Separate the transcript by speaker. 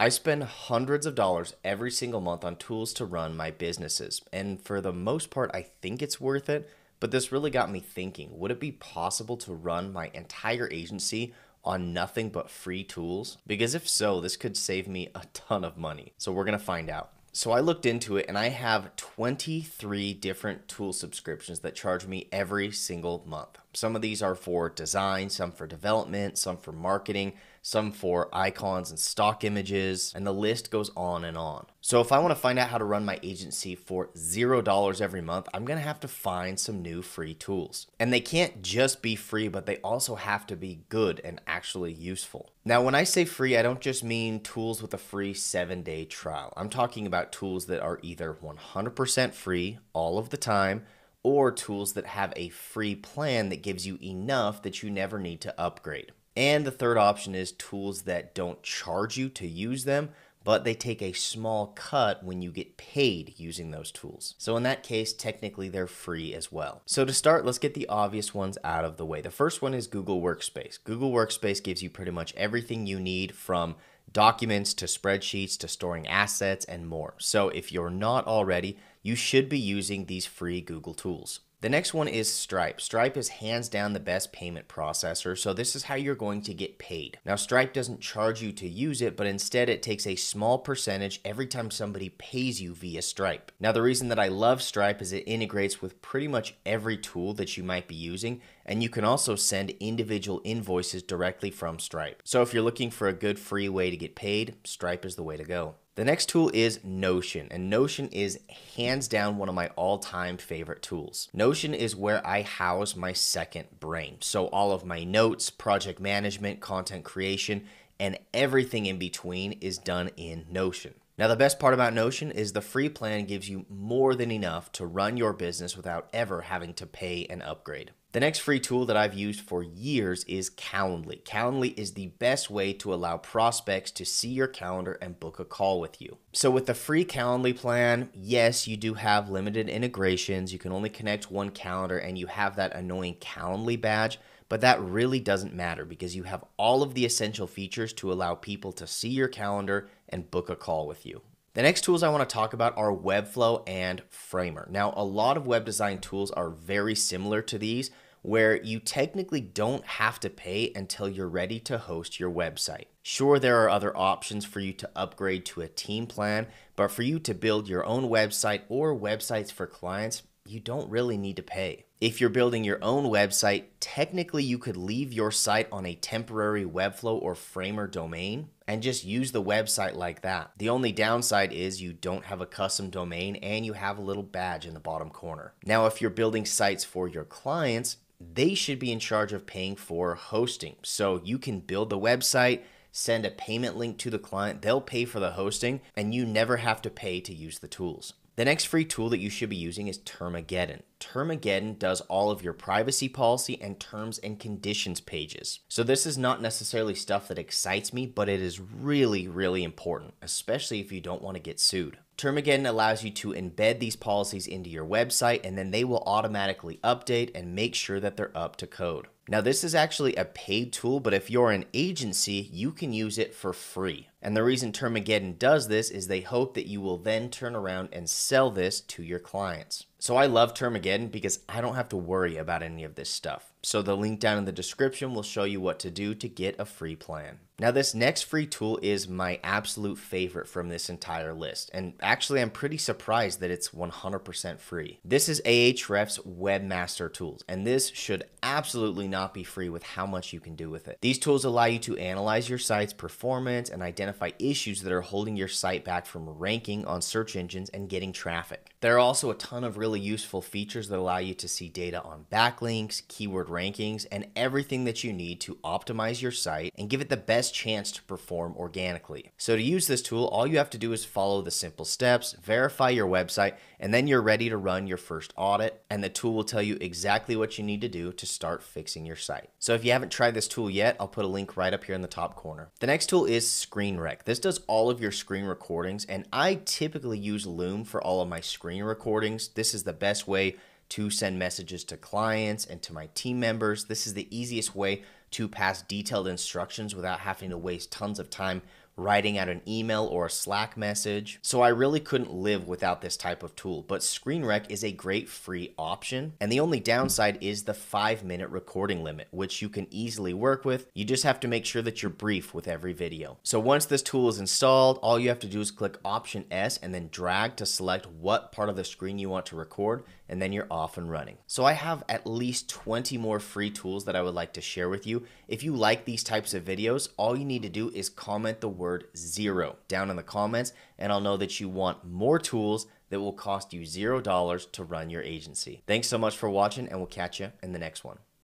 Speaker 1: I spend hundreds of dollars every single month on tools to run my businesses, and for the most part, I think it's worth it. But this really got me thinking would it be possible to run my entire agency on nothing but free tools? Because if so, this could save me a ton of money. So we're gonna find out. So I looked into it and I have 23 different tool subscriptions that charge me every single month. Some of these are for design, some for development, some for marketing, some for icons and stock images, and the list goes on and on. So if I want to find out how to run my agency for $0 every month, I'm going to have to find some new free tools. And they can't just be free, but they also have to be good and actually useful. Now, when I say free, I don't just mean tools with a free seven day trial. I'm talking about tools that are either 100% free all of the time or tools that have a free plan that gives you enough that you never need to upgrade. And the third option is tools that don't charge you to use them, but they take a small cut when you get paid using those tools. So in that case, technically they're free as well. So to start, let's get the obvious ones out of the way. The first one is Google Workspace. Google Workspace gives you pretty much everything you need from documents to spreadsheets to storing assets and more. So if you're not already, you should be using these free Google tools. The next one is Stripe. Stripe is hands down the best payment processor, so this is how you're going to get paid. Now, Stripe doesn't charge you to use it, but instead it takes a small percentage every time somebody pays you via Stripe. Now, the reason that I love Stripe is it integrates with pretty much every tool that you might be using, and you can also send individual invoices directly from Stripe. So if you're looking for a good free way to get paid, Stripe is the way to go. The next tool is Notion, and Notion is hands down one of my all time favorite tools. Notion is where I house my second brain. So, all of my notes, project management, content creation, and everything in between is done in Notion. Now, the best part about Notion is the free plan gives you more than enough to run your business without ever having to pay an upgrade. The next free tool that I've used for years is Calendly. Calendly is the best way to allow prospects to see your calendar and book a call with you. So, with the free Calendly plan, yes, you do have limited integrations. You can only connect one calendar and you have that annoying Calendly badge, but that really doesn't matter because you have all of the essential features to allow people to see your calendar and book a call with you. The next tools I want to talk about are Webflow and Framer. Now, a lot of web design tools are very similar to these, where you technically don't have to pay until you're ready to host your website. Sure, there are other options for you to upgrade to a team plan, but for you to build your own website or websites for clients, you don't really need to pay. If you're building your own website, technically you could leave your site on a temporary Webflow or Framer domain and just use the website like that. The only downside is you don't have a custom domain and you have a little badge in the bottom corner. Now, if you're building sites for your clients, they should be in charge of paying for hosting. So you can build the website, send a payment link to the client, they'll pay for the hosting, and you never have to pay to use the tools. The next free tool that you should be using is Termageddon. Termageddon does all of your privacy policy and terms and conditions pages. So this is not necessarily stuff that excites me, but it is really, really important, especially if you don't want to get sued. Termageddon allows you to embed these policies into your website and then they will automatically update and make sure that they're up to code. Now, this is actually a paid tool, but if you're an agency, you can use it for free. And the reason Termageddon does this is they hope that you will then turn around and sell this to your clients. So I love Termageddon because I don't have to worry about any of this stuff. So the link down in the description will show you what to do to get a free plan. Now this next free tool is my absolute favorite from this entire list. And actually I'm pretty surprised that it's 100% free. This is Ahrefs Webmaster Tools and this should absolutely not be free with how much you can do with it. These tools allow you to analyze your site's performance and identify issues that are holding your site back from ranking on search engines and getting traffic. There are also a ton of really useful features that allow you to see data on backlinks, keyword rankings, and everything that you need to optimize your site and give it the best chance to perform organically. So to use this tool, all you have to do is follow the simple steps, verify your website, and then you're ready to run your first audit, and the tool will tell you exactly what you need to do to start fixing your site. So if you haven't tried this tool yet, I'll put a link right up here in the top corner. The next tool is ScreenRec. This does all of your screen recordings, and I typically use Loom for all of my screen screen recordings. This is the best way to send messages to clients and to my team members. This is the easiest way to pass detailed instructions without having to waste tons of time writing out an email or a Slack message. So I really couldn't live without this type of tool, but ScreenRec is a great free option. And the only downside is the five minute recording limit, which you can easily work with. You just have to make sure that you're brief with every video. So once this tool is installed, all you have to do is click Option S and then drag to select what part of the screen you want to record, and then you're off and running. So I have at least 20 more free tools that I would like to share with you. If you like these types of videos, all you need to do is comment the word zero down in the comments, and I'll know that you want more tools that will cost you $0 to run your agency. Thanks so much for watching, and we'll catch you in the next one.